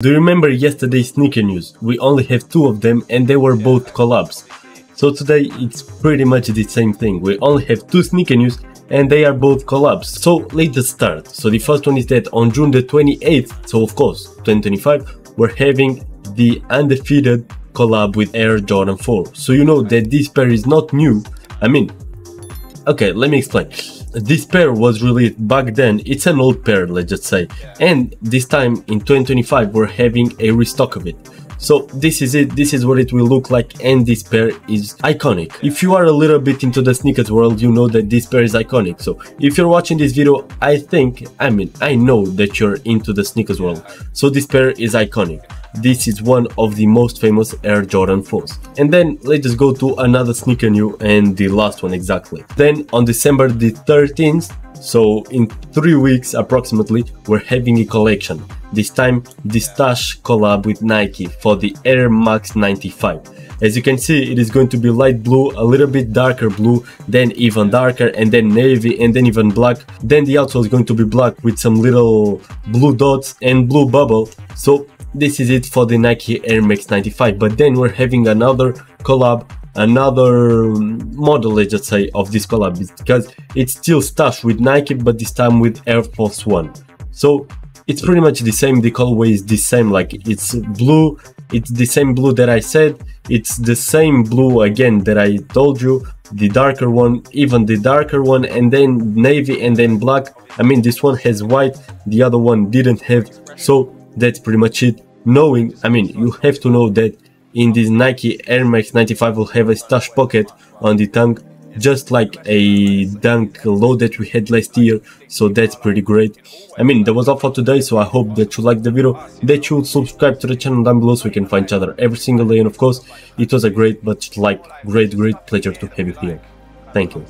Do you remember yesterday's sneaker news? We only have two of them and they were both collabs. So today it's pretty much the same thing. We only have two sneaker news and they are both collabs. So let's start. So the first one is that on June the 28th, so of course 2025, we're having the undefeated collab with Air Jordan 4. So you know that this pair is not new. I mean, okay, let me explain this pair was released back then. It's an old pair let's just say. And this time in 2025 we're having a restock of it. So this is it. This is what it will look like. And this pair is iconic. If you are a little bit into the sneakers world you know that this pair is iconic. So if you're watching this video i think i mean i know that you're into the sneakers world. So this pair is iconic this is one of the most famous Air Jordan 4s. And then let's just go to another sneaker new and the last one exactly. Then on December the 13th, so in three weeks approximately, we're having a collection. This time the Stash collab with Nike for the Air Max 95. As you can see, it is going to be light blue, a little bit darker blue, then even darker, and then navy, and then even black. Then the outsole is going to be black with some little blue dots and blue bubble. So this is it for the Nike Air Max 95 but then we're having another collab another um, model let's just say of this collab because it's still stuff with Nike but this time with Air Force One. So it's pretty much the same the colorway is the same like it's blue it's the same blue that I said it's the same blue again that I told you the darker one even the darker one and then navy and then black. I mean this one has white the other one didn't have. So that's pretty much it. Knowing, I mean, you have to know that in this Nike Air Max 95 will have a stash pocket on the tongue just like a dunk low that we had last year. So that's pretty great. I mean that was all for today so i hope that you liked the video that you subscribe to the channel down below so we can find each other every single day. And of course it was a great but like great great pleasure to have you here. Thank you